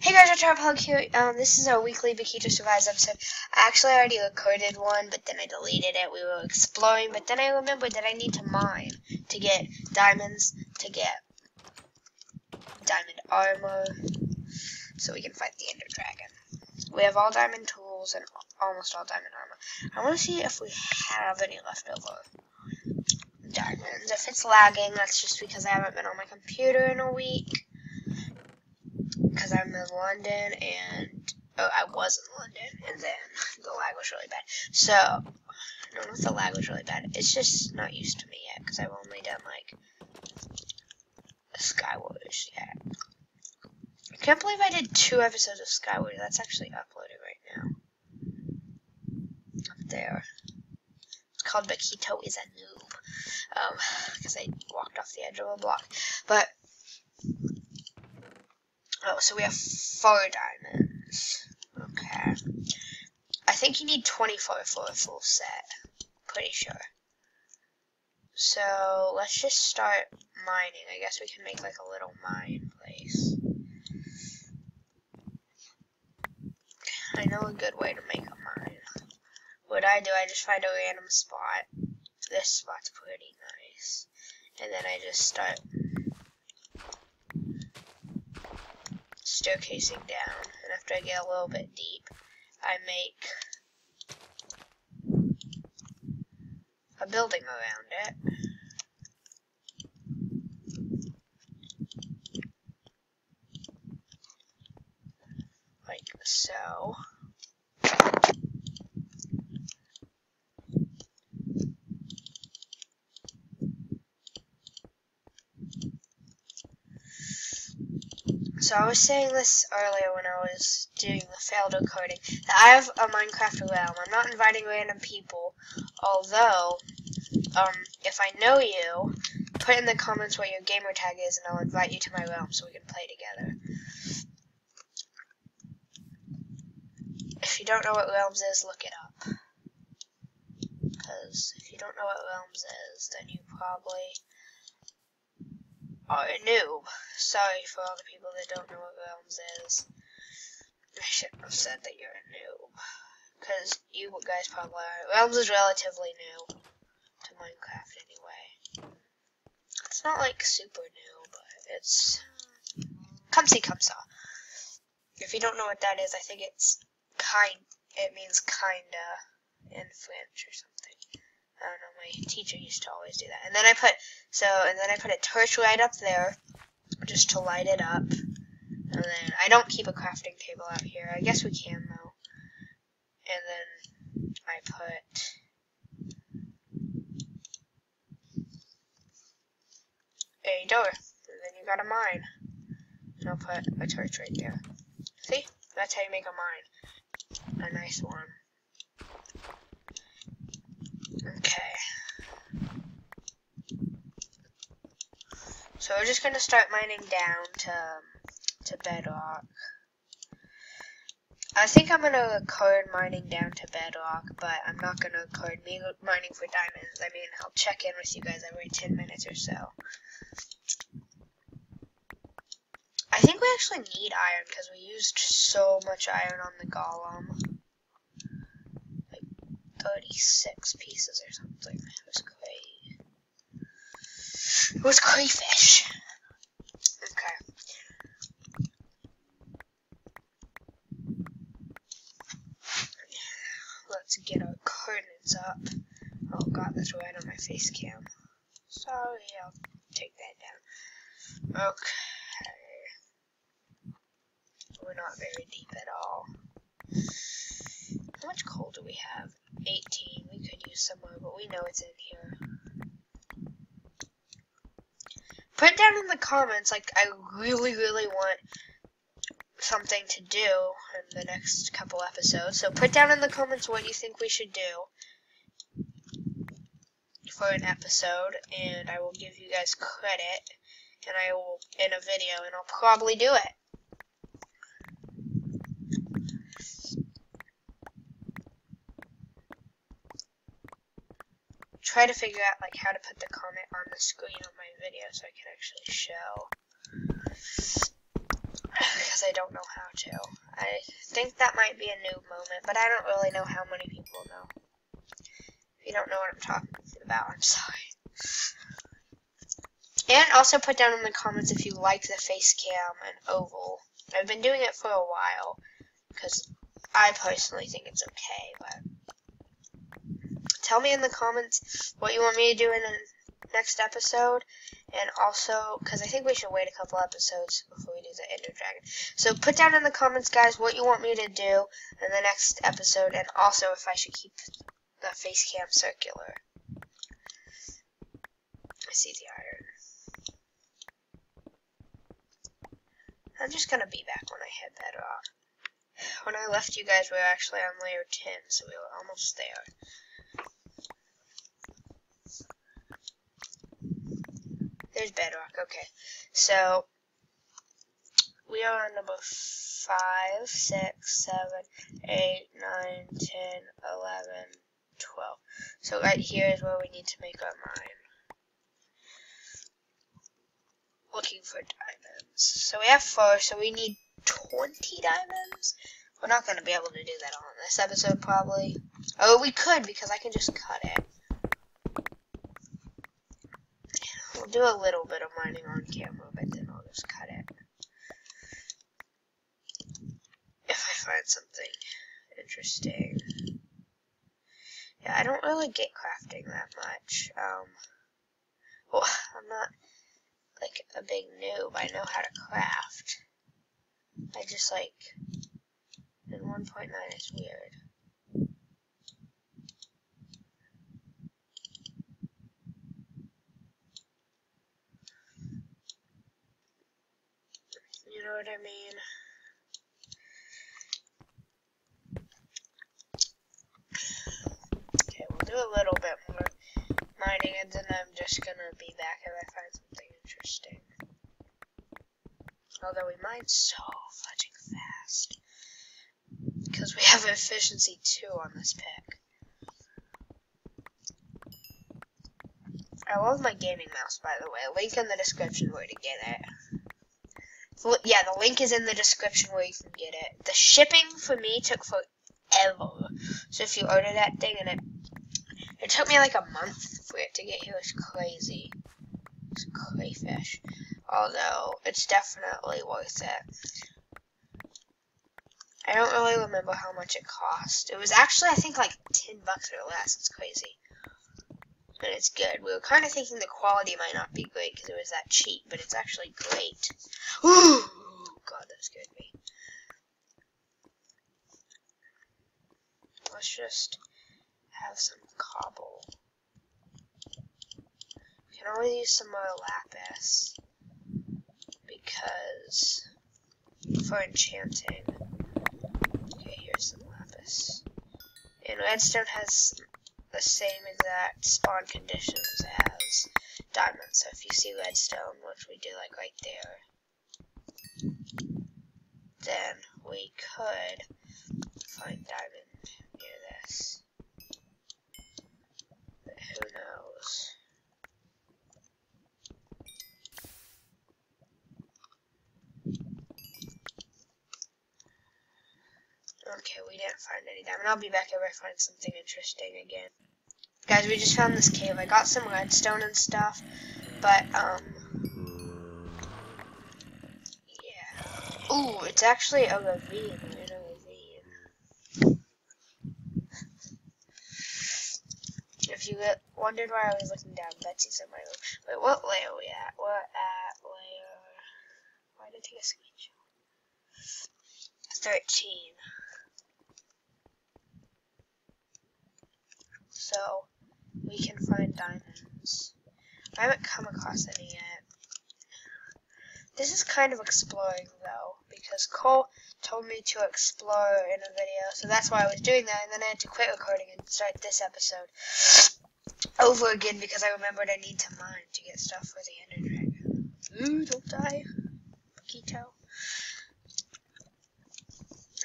Hey guys, it's Pug here. Um, this is our weekly Beckito Survives episode. I actually already recorded one, but then I deleted it. We were exploring, but then I remembered that I need to mine to get diamonds, to get diamond armor, so we can fight the Ender Dragon. We have all diamond tools and almost all diamond armor. I want to see if we have any left over diamonds. If it's lagging, that's just because I haven't been on my computer in a week because I'm in London and oh, I was in London and then the lag was really bad. So, no, not the lag was really bad. It's just not used to me yet because I've only done like Skywars yet. I can't believe I did two episodes of Skywars. That's actually uploaded right now. Up there. It's called Beckito is a noob. Um, because I walked off the edge of a block. But Oh, so we have four diamonds. Okay. I think you need 24 for a full set. Pretty sure. So, let's just start mining. I guess we can make like a little mine place. I know a good way to make a mine. What I do, I just find a random spot. This spot's pretty nice. And then I just start staircasing down, and after I get a little bit deep, I make a building around it. Like so. So I was saying this earlier when I was doing the failed recording that I have a Minecraft realm. I'm not inviting random people, although um, if I know you, put in the comments what your gamer tag is, and I'll invite you to my realm so we can play together. If you don't know what realms is, look it up. Because if you don't know what realms is, then you probably are a noob. Sorry for all the people that don't know what Realms is. I shouldn't have said that you're a noob. Because you guys probably are. Realms is relatively new to Minecraft anyway. It's not like super new, but it's come see, come saw. If you don't know what that is, I think it's kind. It means kinda in French or something. I don't know, my teacher used to always do that. And then I put, so, and then I put a torch right up there, just to light it up. And then, I don't keep a crafting table out here. I guess we can, though. And then, I put a door. And then you got a mine. And I'll put a torch right there. See? That's how you make a mine. A nice one. Okay. So we're just gonna start mining down to um, to bedrock. I think I'm gonna record mining down to bedrock, but I'm not gonna record me mining for diamonds. I mean, I'll check in with you guys every 10 minutes or so. I think we actually need iron because we used so much iron on the golem. 36 pieces or something. It was cray. It was crayfish. Okay. Let's get our coordinates up. Oh god, that's right on my face cam. Sorry, I'll take that down. Okay. We're not very deep at all. How much coal do we have? 18. We could use some more, but we know it's in here. Put down in the comments, like, I really, really want something to do in the next couple episodes. So put down in the comments what you think we should do for an episode, and I will give you guys credit, and I will, in a video, and I'll probably do it. Try to figure out like how to put the comment on the screen of my video so I can actually show. Because I don't know how to. I think that might be a new moment, but I don't really know how many people know. If you don't know what I'm talking about, I'm sorry. And also put down in the comments if you like the face cam and oval. I've been doing it for a while because I personally think it's okay, but tell me in the comments what you want me to do in the next episode and also because I think we should wait a couple episodes before we do the Ender Dragon. So put down in the comments, guys, what you want me to do in the next episode, and also if I should keep the face cam circular. I see the iron. I'm just gonna be back when I hit bedrock. When I left you guys, we were actually on layer 10, so we were almost there. There's bedrock, okay. So, we are on number 5, 6, 7, 8, 9, 10, 11, 12. So right here is where we need to make our mine. Looking for diamonds. So we have 4, so we need 20 diamonds. We're not going to be able to do that on this episode, probably. Oh, we could, because I can just cut it. We'll do a little bit of mining on camera, but then I'll just cut it. If I find something interesting. Yeah, I don't really get crafting that much. Um, well, I'm not like a big noob. I know how to craft. I just like in 1.9 is weird. You know what I mean? Okay, we'll do a little bit more mining and then I'm just gonna be back if I find something interesting. Although we mine so fudging fast. Because we have efficiency 2 on this pick. I love my gaming mouse, by the way. Link in the description where to get it. Yeah, the link is in the description where you can get it. The shipping for me took forever. So if you order that thing and it it took me like a month for it to get here. It's crazy. It's crayfish. Although it's definitely worth it. I don't really remember how much it cost. It was actually I think like ten bucks or less. It's crazy. And it's good. We were kind of thinking the quality might not be great because it was that cheap, but it's actually great. Ooh, God, that scared me. Let's just have some cobble. We can always use some more lapis because for enchanting. Okay, here's some lapis. And redstone has the same exact spawn conditions as diamond. So if you see redstone, which we do like right there, then we could find diamond near this. But who knows? Okay, we didn't find any diamond. I'll be back if I find something interesting again. Guys, we just found this cave. I got some redstone and stuff, but, um, yeah. Ooh, it's actually a ravine in a ravine. If you wondered why I was looking down, Betsy's in my room. Wait, what layer are we at? We're at layer... Why did I take a screenshot? 13. So, we can find diamonds. I haven't come across any yet. This is kind of exploring though, because Cole told me to explore in a video, so that's why I was doing that, and then I had to quit recording and start this episode over again because I remembered I need to mine to get stuff for the Ender Dragon. Ooh, don't die, Beckito.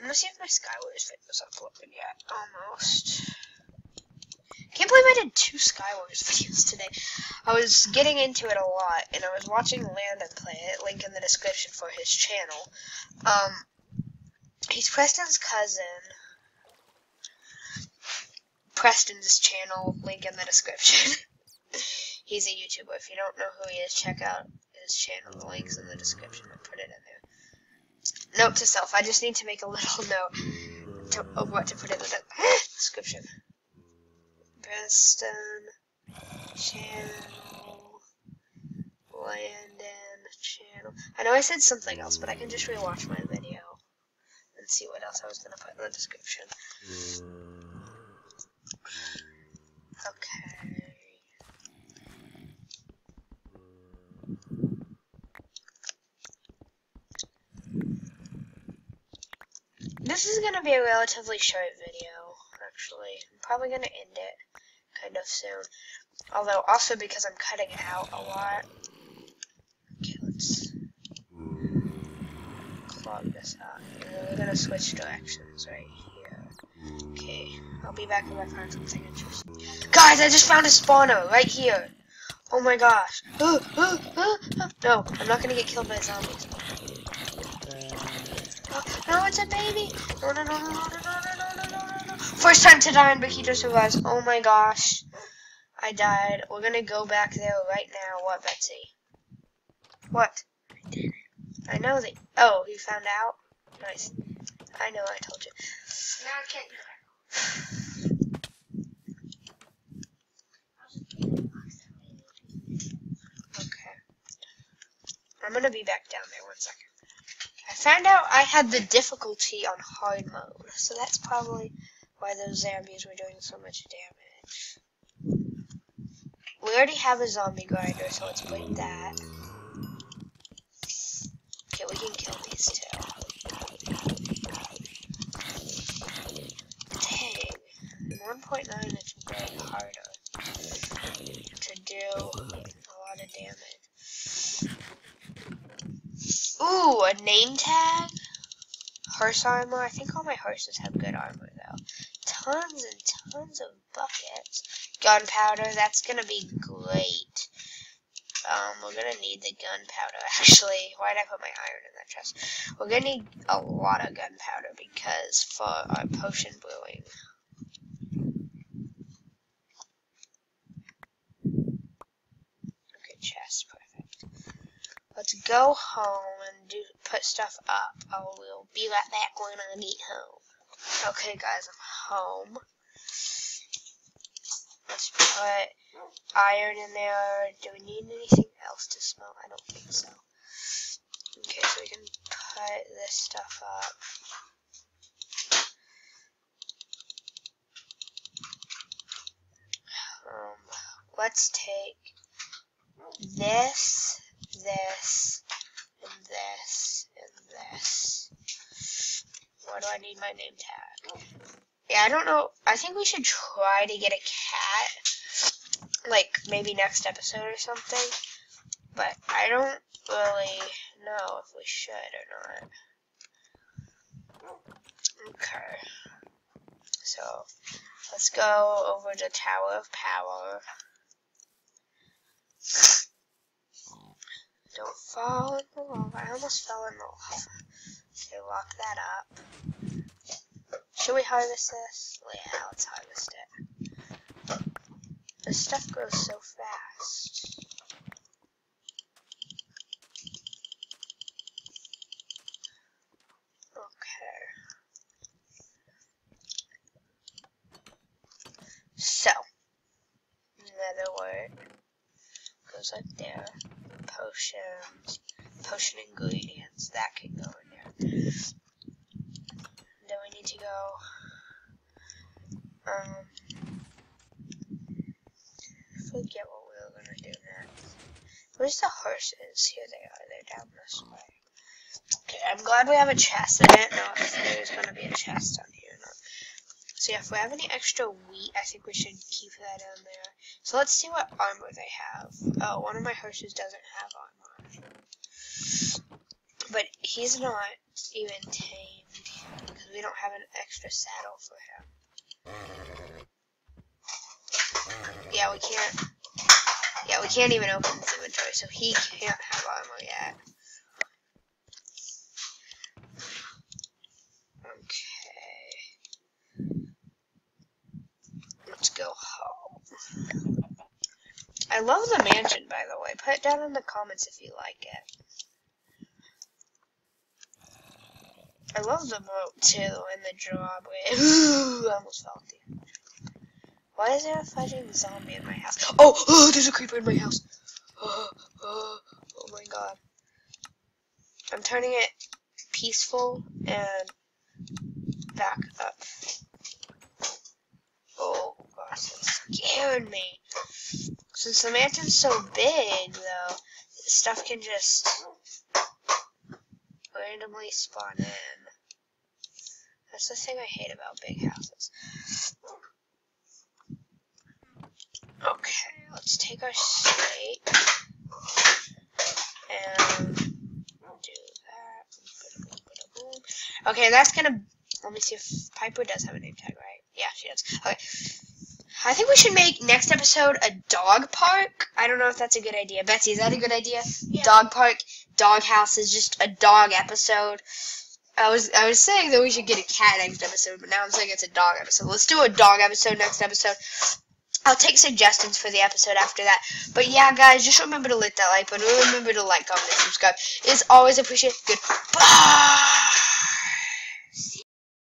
Let me see if my Skywars fit was uploaded yet. Almost. Can't believe I did two Skywars videos today. I was getting into it a lot, and I was watching Landon play it. Link in the description for his channel. Um, he's Preston's cousin. Preston's channel, link in the description. he's a YouTuber. If you don't know who he is, check out his channel. The link's in the description. I'll put it in there. Note to self, I just need to make a little note to, of what to put in the description. Preston channel Landon channel. I know I said something else, but I can just rewatch my video and see what else I was gonna put in the description. Okay. This is gonna be a relatively short video, actually. I'm probably gonna end it kind of soon. Although, also because I'm cutting out a lot. Okay, let's clog this up. We're gonna switch directions right here. Okay, I'll be back if I find something interesting. Guys, I just found a spawner right here. Oh my gosh. Oh, oh, no, I'm not gonna get killed by zombies. Oh, no, it's a baby! no, no, no, no, no, no. no. First time to die and Beckito survives. Oh my gosh. I died. We're gonna go back there right now. What, Betsy? What? I did it. I know that. Oh, you found out? Nice. I know, I told you. Now I can't. Okay. I'm gonna be back down there one second. I found out I had the difficulty on hard mode, so that's probably why those zombies were doing so much damage. We already have a zombie grinder, so let's break that. Okay, we can kill these two. Dang. 1.9 it's way harder to do a lot of damage. Ooh, a name tag? Horse armor? I think all my horses have good armor. Tons and tons of buckets. Gunpowder, that's gonna be great. Um, we're gonna need the gunpowder actually. Why did I put my iron in that chest? We're gonna need a lot of gunpowder because for our potion brewing. Okay, chest, perfect. Let's go home and do put stuff up. I will be right back when I get home. Okay, guys, I'm home. Let's put iron in there. Do we need anything else to smelt? I don't think so. Okay, so we can put this stuff up. Um, let's take this, this, and this, and this. Why do I need my name tag? Yeah, I don't know. I think we should try to get a cat. Like, maybe next episode or something. But I don't really know if we should or not. Okay. So, let's go over to Tower of Power. Don't fall in the lava. I almost fell in the lava. Okay, lock that up. Should we harvest this? Yeah, let's harvest it. This stuff grows so fast. Okay. So, nether wart goes up there. Potions, potion ingredients, that can go. Then we need to go, um, forget what we were gonna do next. Where's the horses? Here they are, they're down this way. Okay, I'm glad we have a chest. I didn't know if there's gonna be a chest down here or not. So yeah, if we have any extra wheat, I think we should keep that down there. So let's see what armor they have. Oh, one of my horses doesn't have armor. But he's not even tamed because we don't have an extra saddle for him. Yeah, we can't. Yeah, we can't even open his inventory, so he can't have armor yet. Okay. Let's go home. I love the mansion, by the way. Put it down in the comments if you like it. I love the boat too, and the drawbridge. I almost fell Why is there a fudging zombie in my house? Oh, oh, there's a creeper in my house. Oh, oh, oh my god. I'm turning it peaceful and back up. Oh gosh, that scared me. Since the mansion's so big, though, stuff can just randomly spawn in. That's the thing I hate about big houses. Okay, let's take our slate and do that. Okay, that's gonna. Let me see if Piper does have a name tag, right? Yeah, she does. Okay. I think we should make next episode a dog park. I don't know if that's a good idea. Betsy, is that a good idea? Yeah. Dog park, dog house is just a dog episode. I was I was saying that we should get a cat next episode, but now I'm saying it's a dog episode. Let's do a dog episode next episode. I'll take suggestions for the episode after that. But yeah, guys, just remember to hit that like button. Remember to like, comment, and subscribe. It is always appreciated. Goodbye.